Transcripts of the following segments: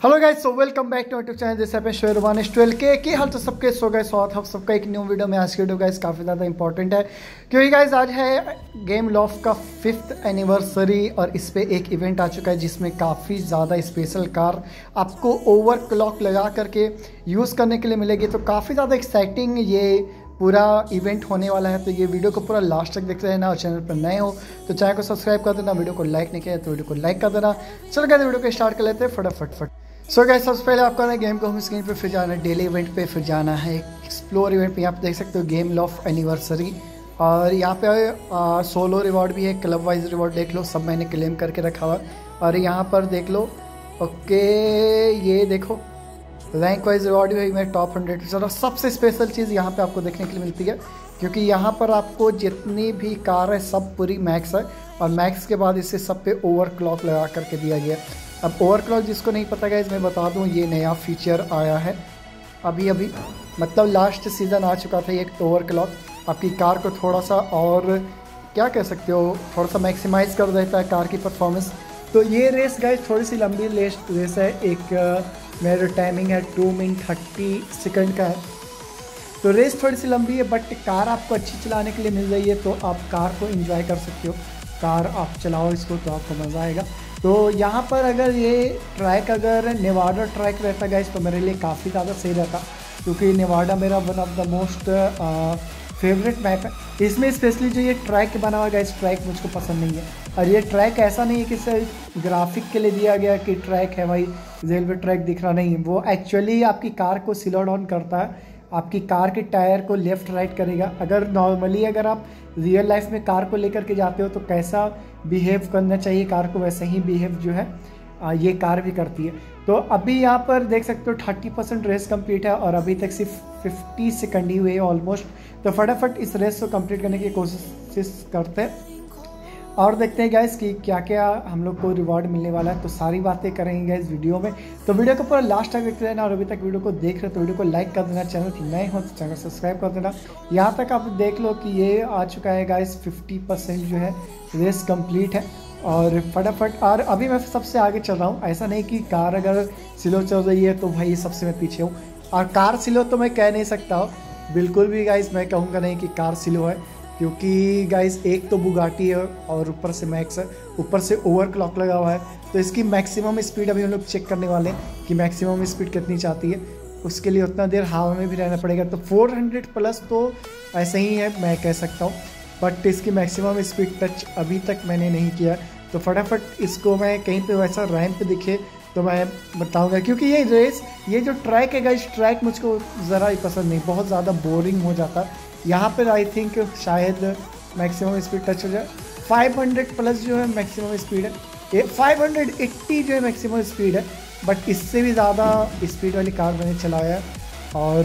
Hello guys so welcome back to YouTube channel जैसे अपने शेरवान twelve के की हाल तो सबके सो गए स्वागत हम सबका एक न्यू वीडियो में आज की वीडियो गाइस काफ़ी ज़्यादा इंपॉर्टेंट है। क्योंकि गाइस आज है गेम लॉफ का फिफ्थ एनिवर्सरी और इस पर एक इवेंट आ चुका है जिसमें काफ़ी ज़्यादा स्पेशल कार आपको ओवर क्लॉक लगा करके यूज़ करने के लिए मिलेगी। तो काफ़ी ज़्यादा एक्साइटिंग ये पूरा इवेंट होने वाला है। तो ये वीडियो को पूरा लास्ट तक देखते रहना और चैनल पर नए हो तो चैनल को सब्सक्राइब कर देना वीडियो को लाइक नहीं किया तो वीडियो को लाइक कर देना। चलो कहते वीडियो को स्टार्ट कर लेते हैं। फटाफट फट सो गए सबसे पहले आपको ना गेम को होम स्क्रीन पे फिर जाना है डेली इवेंट पे फिर जाना है एक्सप्लोर इवेंट पे। यहाँ देख सकते हो गेम लॉफ एनिवर्सरी और यहाँ पे आ, सोलो रिवॉर्ड भी है क्लब वाइज रिवॉर्ड देख लो सब मैंने क्लेम करके रखा हुआ। और यहाँ पर देख लो ओके ये देखो रैंक वाइज रिवॉर्ड भी मैं टॉप हंड्रेड और सबसे स्पेशल चीज़ यहाँ पे आपको देखने के लिए मिलती है क्योंकि यहाँ पर आपको जितनी भी कार है सब पूरी मैक्स है। और मैक्स के बाद इसे सब पे ओवर क्लॉक लगा करके दिया गया अब ओवर क्लॉक जिसको नहीं पता गया मैं बता दूँ, ये नया फीचर आया है। अभी अभी मतलब लास्ट सीज़न आ चुका था एक ओवर क्लॉक आपकी कार को थोड़ा सा और, क्या कह सकते हो थोड़ा सा मैक्सिमाइज़ कर देता है कार की परफॉर्मेंस तो ये रेस गाइज़ थोड़ी सी लंबी रेस रेस है। एक मेरा टाइमिंग है टू मिनट थर्टी सेकंड का है। तो रेस थोड़ी सी लंबी है बट कार आपको अच्छी चलाने के लिए मिल रही है तो आप कार को इंजॉय कर सकते हो। कार आप चलाओ इसको तो आपको मज़ा आएगा। तो यहाँ पर अगर ये ट्रैक अगर नेवाडा ट्रैक रहता गया तो मेरे लिए काफ़ी ज़्यादा सही रहता, क्योंकि नेवाडा मेरा one of the most favourite map है। इसमें स्पेशली जो ये ट्रैक बना हुआ इस ट्रैक मुझको पसंद नहीं है। और ये ट्रैक ऐसा नहीं है कि सिर्फ़ ग्राफिक के लिए दिया गया कि ट्रैक है भाई रेलवे ट्रैक दिख रहा नहीं। वो एक्चुअली आपकी कार को सिलो डाउन करता है। आपकी कार के टायर को लेफ़्ट राइट करेगा। अगर नॉर्मली अगर आप रियल लाइफ में कार को लेकर के जाते हो तो कैसा बिहेव करना चाहिए कार को, वैसे ही बिहेव जो है ये कार भी करती है। तो अभी यहाँ पर देख सकते हो थर्टी परसेंट रेस कंप्लीट है और अभी तक सिर्फ़ फिफ्टी सेकंड ही हुए ऑलमोस्ट तो फटाफट इस रेस को कंप्लीट करने की कोशिश करते हैं। और देखते हैं गैस कि क्या क्या हम लोग को रिवॉर्ड मिलने वाला है। तो सारी बातें करेंगे गैस वीडियो में। तो वीडियो को पूरा लास्ट तक देखते रहना और अभी तक वीडियो को देख रहे तो वीडियो को लाइक कर देना। चैनल की नए हो तो चैनल सब्सक्राइब कर देना। यहाँ तक आप देख लो कि ये आ चुका है गैस फिफ्टी जो है रेस कंप्लीट है। और फटाफट और अभी मैं सबसे आगे चल रहा हूँ। ऐसा नहीं कि कार अगर स्लो चल रही है तो भाई सबसे मैं पीछे हूँ। और कार स्लो तो मैं कह नहीं सकता हूँ। बिल्कुल भी गाइस मैं कहूँगा नहीं कि कार स्लो है। क्योंकि गाइस एक तो बुगाटी है और ऊपर से मैक्स है। ऊपर से ओवर क्लॉक लगा हुआ है। तो इसकी मैक्सिमम स्पीड अभी हम लोग चेक करने वाले हैं कि मैक्सिमम स्पीड कितनी चाहती है। उसके लिए उतना देर हवा में भी रहना पड़ेगा। तो 400 प्लस तो ऐसे ही है, मैं कह सकता हूँ। बट इसकी मैक्सिमम स्पीड टच अभी तक मैंने नहीं किया। तो फटाफट इसको मैं कहीं पे वैसा रैंप दिखे तो मैं बताऊँगा। क्योंकि ये रेस ये जो ट्रैक है इस ट्रैक मुझको ज़रा ही पसंद नहीं। बहुत ज़्यादा बोरिंग हो जाता। यहाँ पर आई थिंक शायद मैक्सिमम स्पीड टच हो जाए। 500 प्लस जो है मैक्सिमम स्पीड है। ये 580 जो है मैक्सिमम स्पीड है। बट इससे भी ज़्यादा स्पीड वाली कार मैंने चलाया और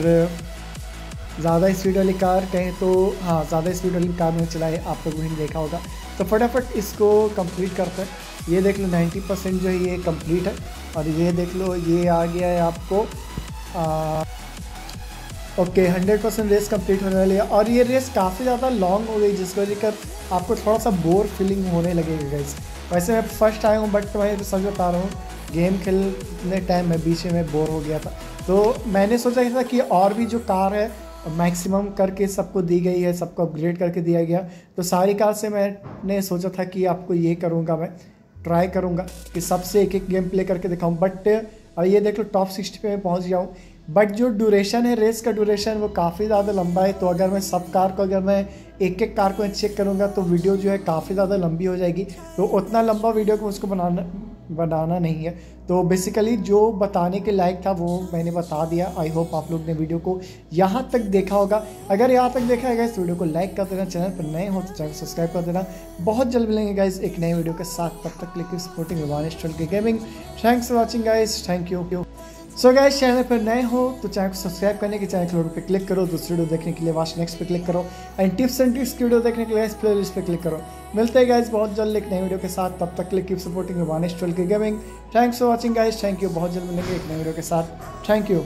ज़्यादा स्पीड वाली कार कहें तो हाँ ज़्यादा स्पीड वाली कार मैंने चलाई आप लोगों ने देखा होगा। तो फटाफट इसको कंप्लीट करते हैं। ये देख लो 90 परसेंट जो है ये कंप्लीट है। और ये देख लो ये आ गया है आपको आ, okay hundred percent race complete होने वाली है और ये रेस काफ़ी ज़्यादा लॉन्ग हो गई, जिसको लेकर आपको थोड़ा सा बोर फीलिंग होने लगेगा गाइस वैसे मैं फ़र्स्ट आया हूँ बट मैं समझ बता रहा हूँ गेम खेलने टाइम में बीच में बोर हो गया था। तो मैंने सोचा था कि और भी जो कार है मैक्सिमम करके सबको दी गई है, सबको अपग्रेड करके दिया गया। तो सारी कार से मैंने सोचा था कि आपको ये करूँगा मैं ट्राई करूँगा कि सबसे एक एक गेम प्ले करके दिखाऊँ। बट अब ये देख लो टॉप सिक्सटी पे मैं पहुँच जाऊँ बट जो ड्यूरेशन है रेस का ड्यूरेशन वो काफ़ी ज़्यादा लंबा है। तो अगर मैं सब कार को, अगर मैं एक एक कार को चेक करूँगा तो वीडियो जो है काफ़ी ज़्यादा लंबी हो जाएगी। तो उतना लंबा वीडियो को उसको बनाना बनाना नहीं है। तो बेसिकली जो बताने के लायक था, वो मैंने बता दिया। आई होप आप लोग ने वीडियो को यहाँ तक देखा होगा। अगर यहाँ तक देखा है इस वीडियो को लाइक कर देना। चैनल पर नए हो तो चैनल सब्सक्राइब कर देना। बहुत जल्द मिलेंगे गाइज़ एक नए वीडियो के साथ। तब तक लेकिन सपोर्टिंग के gaming thanks for watching guys thank you so guys channel पर नए हो तो चैनल को सब्सक्राइब करने के चैनल के पे क्लिक करो, दूसरी वीडियो देखने के लिए वाश नेक्स्ट पे क्लिक करो एंड टिप्स एंड ट्रिक्स की वीडियो देखने के लिए प्ले लिस्ट पर क्लिक करो। मिलते हैं गाइस बहुत जल्द एक नई वीडियो के साथ, तब तक क्लिक कीप सपोर्टिंग वानेश ट्वेल्व के gaming thanks for watching guys thank you बहुत जल्द मिलेंगे एक नई वीडियो के साथ। Thank you